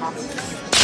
Nossa.